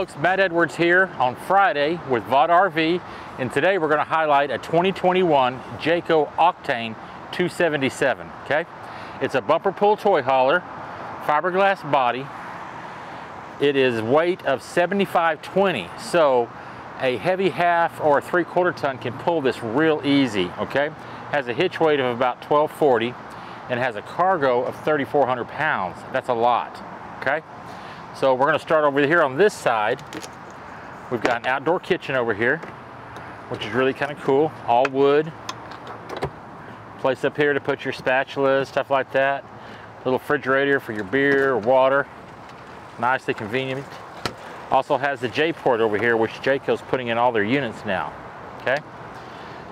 Folks, Matt Edwards here on Friday with Vogt RV and today we're going to highlight a 2021 Jayco Octane 277, okay? It's a bumper pull toy hauler, fiberglass body. It is weight of 7520, so a heavy half or a three quarter ton can pull this real easy, okay? Has a hitch weight of about 1240 and has a cargo of 3,400 pounds. That's a lot, okay? So we're gonna start over here on this side. We've got an outdoor kitchen over here, which is really kind of cool, all wood. Place up here to put your spatulas, stuff like that. Little refrigerator for your beer or water. Nicely convenient. Also has the J-port over here, which Jayco's putting in all their units now, okay?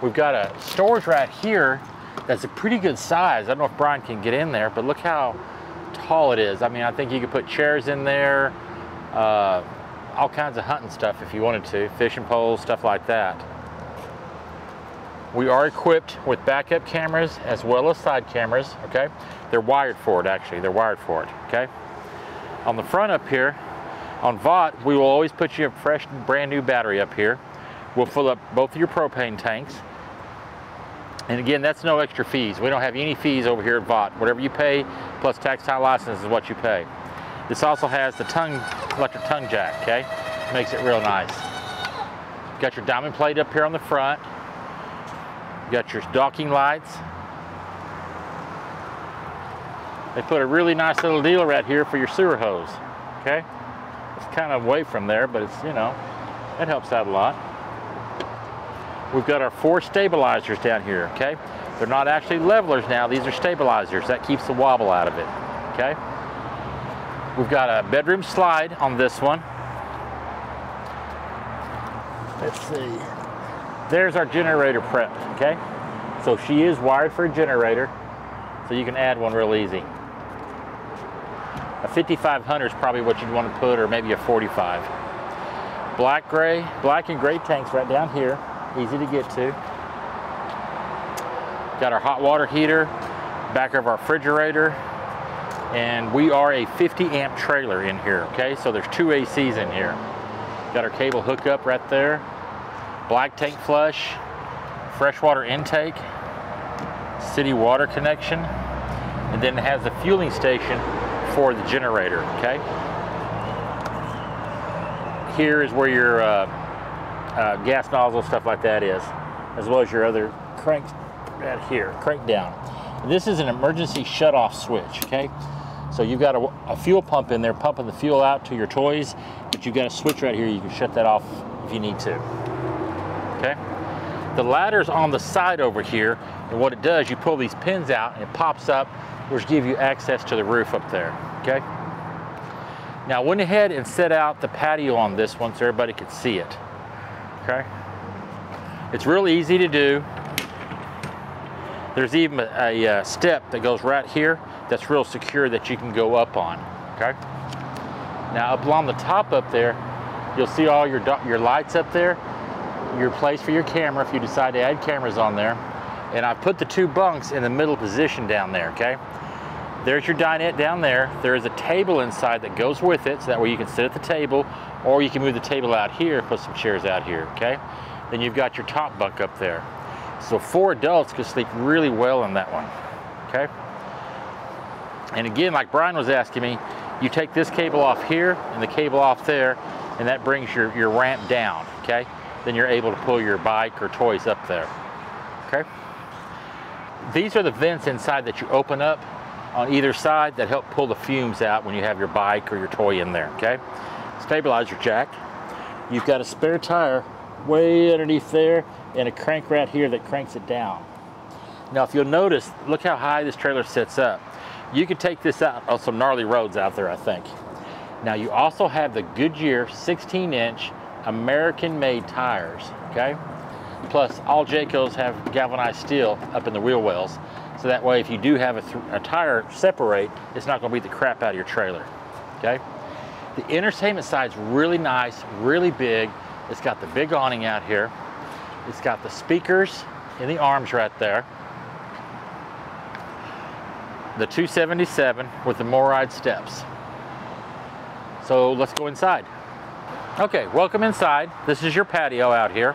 We've got a storage rack here that's a pretty good size. I don't know if Brian can get in there, but look how it is. I mean, I think you could put chairs in there, uh, all kinds of hunting stuff if you wanted to, fishing poles, stuff like that. We are equipped with backup cameras as well as side cameras, okay? They're wired for it, actually. They're wired for it, okay? On the front up here, on Vogt, we will always put you a fresh, brand new battery up here. We'll fill up both of your propane tanks. And again, that's no extra fees. We don't have any fees over here at Vogt. Whatever you pay plus textile license is what you pay. This also has the tongue, electric tongue jack, okay? Makes it real nice. Got your diamond plate up here on the front. Got your docking lights. They put a really nice little deal right here for your sewer hose, okay? It's kind of away from there, but it's, you know, it helps out a lot. We've got our four stabilizers down here, okay? They're not actually levelers now, these are stabilizers. That keeps the wobble out of it, okay? We've got a bedroom slide on this one. Let's see. There's our generator prep, okay? So she is wired for a generator, so you can add one real easy. A 5500 is probably what you'd want to put, or maybe a 45. Black gray, black and gray tanks right down here, easy to get to. Got our hot water heater, back of our refrigerator, and we are a 50 amp trailer in here, okay? So there's two ACs in here. Got our cable hookup right there, black tank flush, freshwater intake, city water connection, and then it has a fueling station for the generator, okay? Here is where your uh, uh, gas nozzle, stuff like that is, as well as your other cranks right here, crank down. This is an emergency shut-off switch, okay? So you've got a, a, fuel pump in there pumping the fuel out to your toys, but you've got a switch right here. You can shut that off if you need to, okay? The ladder's on the side over here, and what it does, you pull these pins out and it pops up, which gives you access to the roof up there, okay? Now I went ahead and set out the patio on this one so everybody could see it, okay? It's real easy to do. There's even a, a, a, step that goes right here that's real secure that you can go up on, okay? Now up along the top up there, you'll see all your, your lights up there, your place for your camera if you decide to add cameras on there. And I put the two bunks in the middle position down there, okay? There's your dinette down there. There is a table inside that goes with it, so that way you can sit at the table, or you can move the table out here, put some chairs out here, okay? Then you've got your top bunk up there. So four adults could sleep really well in that one, okay? And again, like Brian was asking me, you take this cable off here and the cable off there, and that brings your, your ramp down, okay? Then you're able to pull your bike or toys up there, okay? These are the vents inside that you open up on either side that help pull the fumes out when you have your bike or your toy in there, okay? Stabilizer jack. You've got a spare tire way underneath there and a crank right here that cranks it down. Now if you'll notice, look how high this trailer sits up. You can take this out on some gnarly roads out there, I think. Now you also have the Goodyear 16 inch American made tires, okay? Plus all Jaycos have galvanized steel up in the wheel wells. So that way if you do have a, a tire separate, it's not gonna beat the crap out of your trailer, okay? The entertainment side's really nice, really big. It's got the big awning out here. It's got the speakers in the arms right there. The 277 with the MORryde steps. So let's go inside. Okay, welcome inside. This is your patio out here.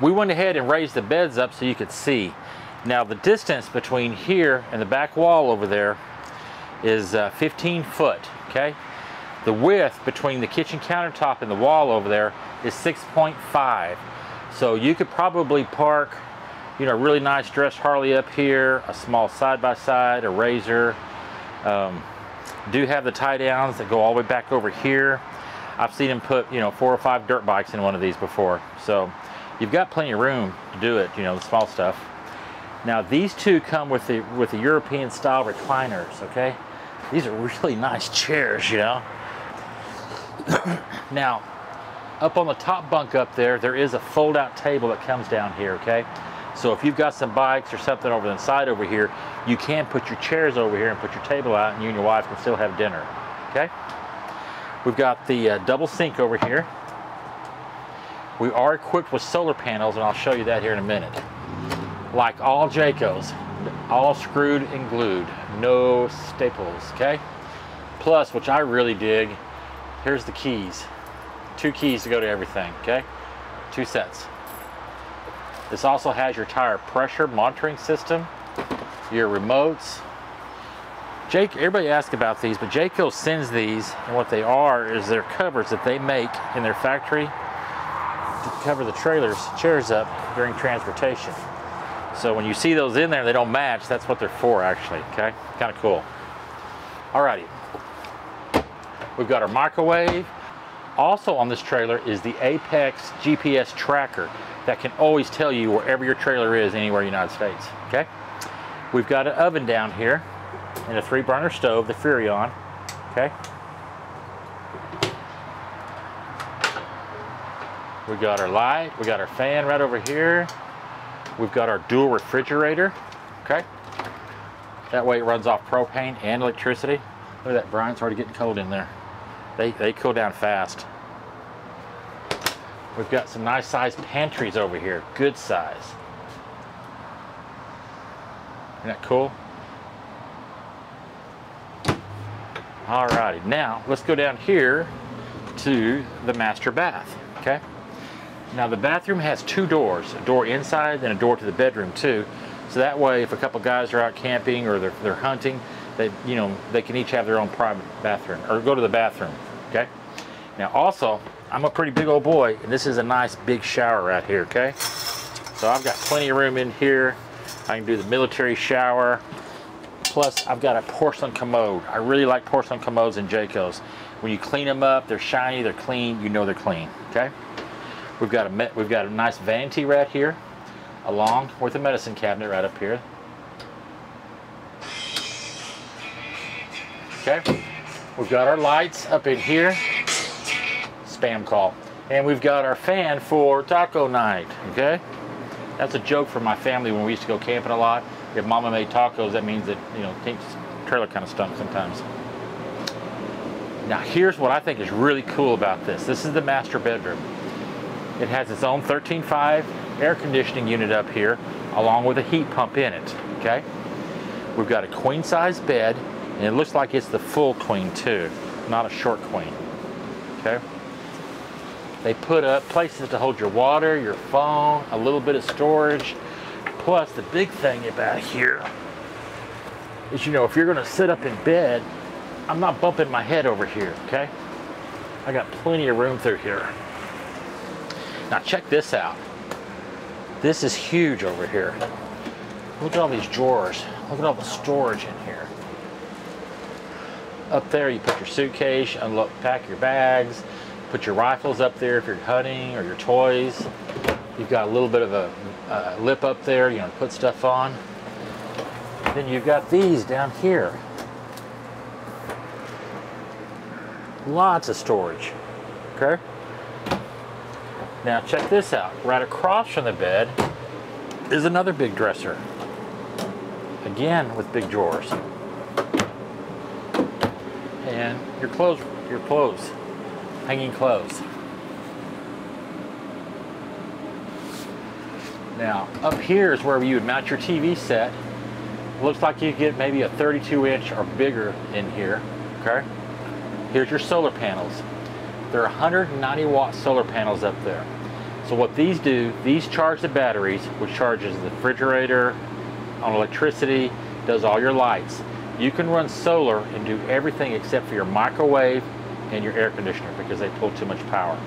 We went ahead and raised the beds up so you could see. Now the distance between here and the back wall over there is uh, 15 foot, okay? The width between the kitchen countertop and the wall over there is 6.5. So you could probably park, you know, a really nice dressed Harley up here, a small side-by-side, -side, a Razor. Um, do have the tie downs that go all the way back over here. I've seen them put, you know, four or five dirt bikes in one of these before. So you've got plenty of room to do it, you know, the small stuff. Now these two come with the with the European style recliners, okay? These are really nice chairs, you know. now, up on the top bunk up there, there is a fold-out table that comes down here, okay? So if you've got some bikes or something over the side over here, you can put your chairs over here and put your table out and you and your wife can still have dinner, okay? We've got the uh, double sink over here. We are equipped with solar panels and I'll show you that here in a minute. Like all Jaycos, all screwed and glued, no staples, okay? Plus, which I really dig, here's the keys. Two keys to go to everything, okay? Two sets. This also has your tire pressure monitoring system, your remotes. Jake, everybody asks about these, but Jayco sends these, and what they are is their covers that they make in their factory to cover the trailers, chairs up during transportation. So when you see those in there, they don't match, that's what they're for actually, okay? Kind of cool. Alrighty. We've got our microwave. Also on this trailer is the Apex GPS tracker that can always tell you wherever your trailer is anywhere in the United States, okay? We've got an oven down here and a three burner stove, the Furrion, okay? We got our light, we got our fan right over here. We've got our dual refrigerator, okay? That way it runs off propane and electricity. Look at that, Brian's already getting cold in there. They, they cool down fast. We've got some nice sized pantries over here, good size. Isn't that cool? Alrighty, now let's go down here to the master bath, okay? Now the bathroom has two doors, a door inside and a door to the bedroom too. So that way if a couple guys are out camping or they're, they're hunting, they, you know, they can each have their own private bathroom or go to the bathroom, okay? Now also, I'm a pretty big old boy and this is a nice big shower right here, okay? So I've got plenty of room in here. I can do the military shower. Plus I've got a porcelain commode. I really like porcelain commodes in Jaycos. When you clean them up, they're shiny, they're clean, you know they're clean, okay? We've got a we've got a nice vanity right here, along with a medicine cabinet right up here. Okay, we've got our lights up in here. Spam call, and we've got our fan for taco night. Okay, that's a joke for my family when we used to go camping a lot. If Mama made tacos, that means that you know trailer kind of stunk sometimes. Now here's what I think is really cool about this. This is the master bedroom. It has its own 13.5 air conditioning unit up here, along with a heat pump in it, okay? We've got a queen size bed, and it looks like it's the full queen too, not a short queen, okay? They put up places to hold your water, your phone, a little bit of storage, plus the big thing about here is, you know, if you're gonna sit up in bed, I'm not bumping my head over here, okay? I got plenty of room through here. Now check this out. This is huge over here. Look at all these drawers. Look at all the storage in here. Up there you put your suitcase, unlock, pack your bags, put your rifles up there if you're hunting or your toys. You've got a little bit of a, a lip up there, you know, put stuff on. Then you've got these down here. Lots of storage, okay? Now check this out. Right across from the bed is another big dresser. Again with big drawers. And your clothes, your clothes, hanging clothes. Now up here is where you would mount your TV set. Looks like you get maybe a 32 inch or bigger in here, okay? Here's your solar panels. There are 190 watt solar panels up there. So what these do, these charge the batteries, which charges the refrigerator on electricity, does all your lights. You can run solar and do everything except for your microwave and your air conditioner because they pull too much power.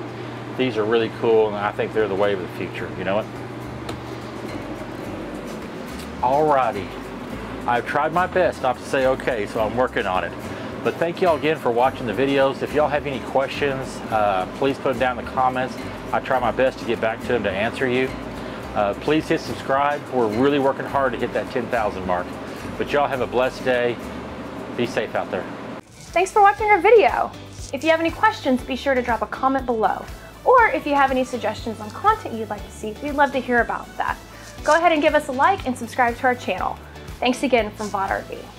These are really cool and I think they're the wave of the future, you know what? Alrighty, I've tried my best not to say okay, so I'm working on it. But thank y'all again for watching the videos. If y'all have any questions, uh, please put them down in the comments. I try my best to get back to them to answer you. Uh, please hit subscribe. We're really working hard to hit that 10,000 mark. But y'all have a blessed day. Be safe out there. Thanks for watching our video. If you have any questions, be sure to drop a comment below. Or if you have any suggestions on content you'd like to see, we'd love to hear about that. Go ahead and give us a like and subscribe to our channel. Thanks again from Vogt RV.